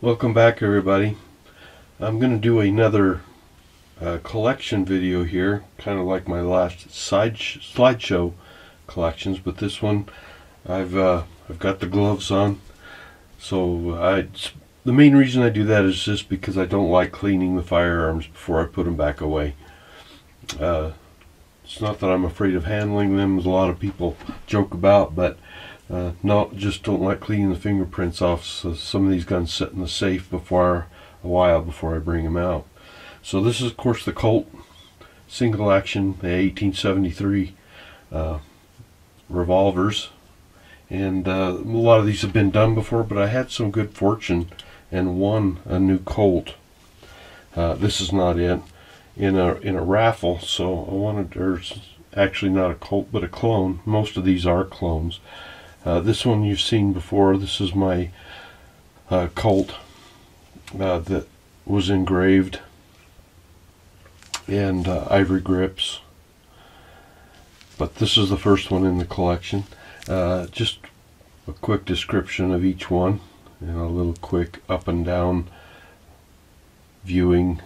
Welcome back everybody. I'm going to do another uh, collection video here, kind of like my last side slideshow collections, but this one I've uh, I've got the gloves on. So I the main reason I do that is just because I don't like cleaning the firearms before I put them back away. Uh, it's not that I'm afraid of handling them, as a lot of people joke about, but uh, no, just don't like cleaning the fingerprints off. So some of these guns sit in the safe before a while before I bring them out. So this is of course the Colt single action 1873 uh, revolvers and uh, a lot of these have been done before but I had some good fortune and won a new Colt. Uh, this is not it in a in a raffle so I wanted there's actually not a Colt but a clone most of these are clones uh, this one you've seen before. This is my uh, Colt uh, that was engraved and uh, ivory grips. But this is the first one in the collection. Uh, just a quick description of each one and a little quick up and down viewing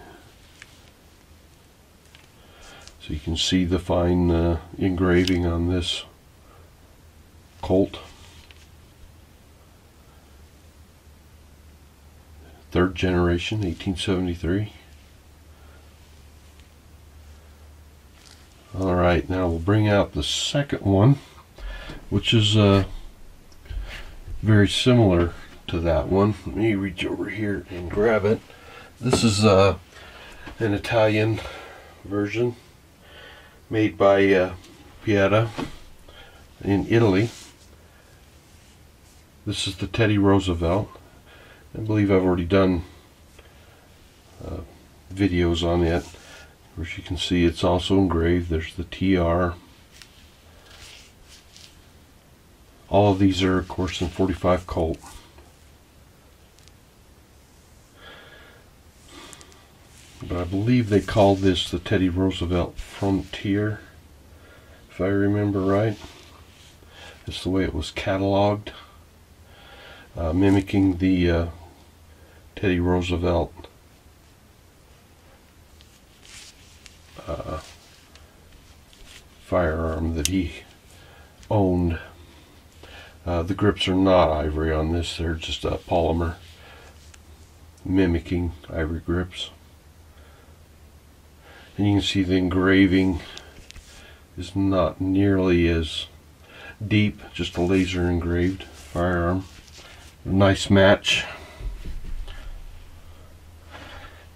so you can see the fine uh, engraving on this Colt. Third generation, 1873. Alright, now we'll bring out the second one, which is uh, very similar to that one. Let me reach over here and grab it. This is uh, an Italian version made by uh, Pietta in Italy. This is the Teddy Roosevelt. I believe I've already done uh, videos on it. As you can see, it's also engraved. There's the TR. All of these are, of course, in 45 Colt. But I believe they called this the Teddy Roosevelt Frontier, if I remember right. That's the way it was cataloged uh, mimicking the uh, Teddy Roosevelt uh, firearm that he owned. Uh, the grips are not ivory on this, they're just a polymer mimicking ivory grips. And you can see the engraving is not nearly as deep, just a laser engraved firearm nice match.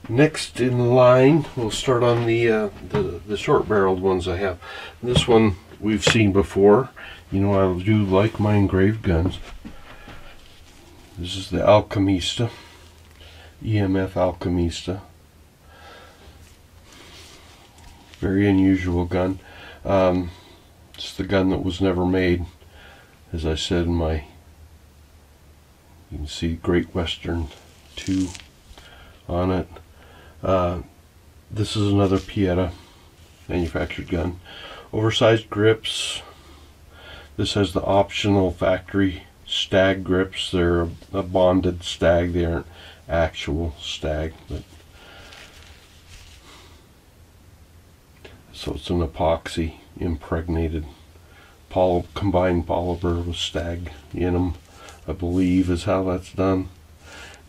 Next in line, we'll start on the, uh, the, the short-barreled ones I have. This one we've seen before. You know I do like my engraved guns. This is the Alchimista, EMF Alchimista. Very unusual gun. Um, it's the gun that was never made, as I said in my you can see Great Western 2 on it. Uh, this is another Pietta manufactured gun. Oversized grips. This has the optional factory stag grips. They're a, a bonded stag. They aren't actual stag. but So it's an epoxy impregnated poly combined polymer with stag in them. I believe is how that's done.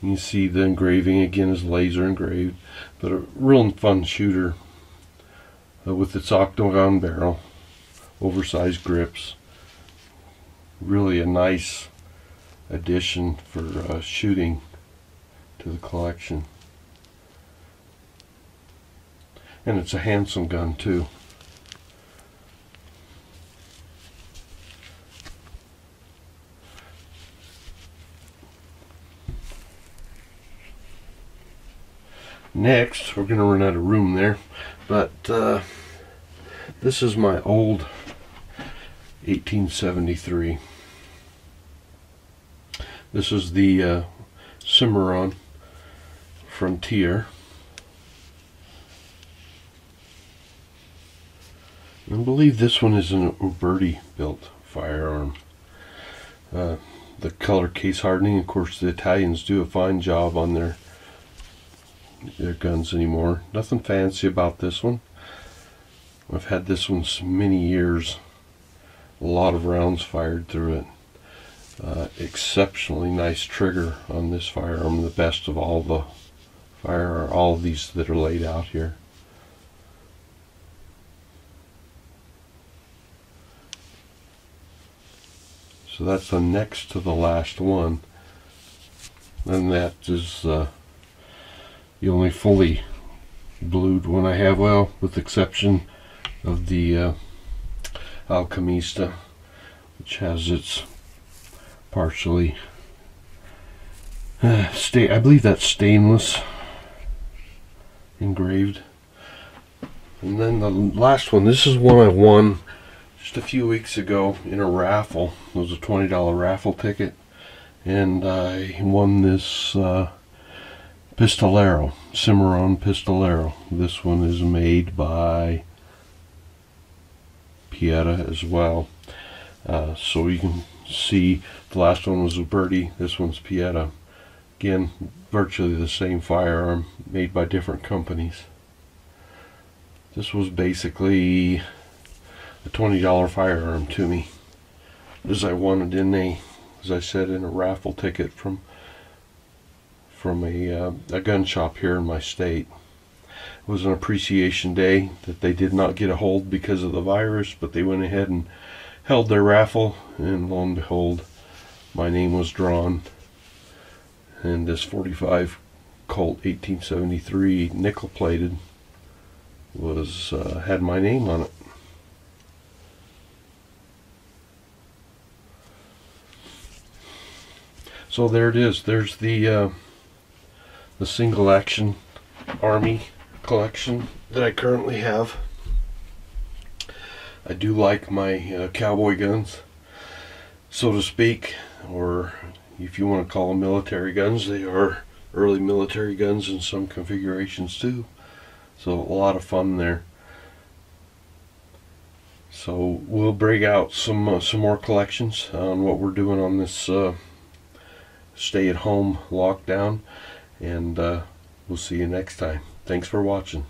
You see the engraving again is laser engraved, but a real fun shooter uh, with its octagon barrel, oversized grips. Really a nice addition for uh, shooting to the collection. And it's a handsome gun too. Next, we're going to run out of room there, but uh, this is my old 1873. This is the uh, Cimarron Frontier. I believe this one is an Uberti built firearm. Uh, the color case hardening, of course, the Italians do a fine job on their their guns anymore. Nothing fancy about this one. I've had this one many years. A lot of rounds fired through it. Uh, exceptionally nice trigger on this firearm, the best of all the fire, all these that are laid out here. So that's the next to the last one. And that is uh, the only fully blued one I have. Well, with the exception of the uh, Alchimista, which has its partially uh, stay. I believe that's stainless engraved. And then the last one. This is one I won just a few weeks ago in a raffle. It was a twenty dollar raffle ticket, and I won this uh, Pistolero, Cimarron Pistolero. This one is made by Pietta as well. Uh, so you can see the last one was a Uberti, this one's Pietta. Again, virtually the same firearm made by different companies. This was basically a $20 firearm to me as I wanted in a, as I said, in a raffle ticket from from a, uh, a gun shop here in my state. It was an appreciation day that they did not get a hold because of the virus, but they went ahead and held their raffle, and lo and behold, my name was drawn. And this 45 Colt 1873 nickel plated was uh, had my name on it. So there it is. There's the uh, the single action army collection that I currently have. I do like my uh, cowboy guns, so to speak, or if you want to call them military guns, they are early military guns in some configurations too. So a lot of fun there. So we'll break out some uh, some more collections on what we're doing on this uh, stay-at-home lockdown and uh, we'll see you next time. Thanks for watching.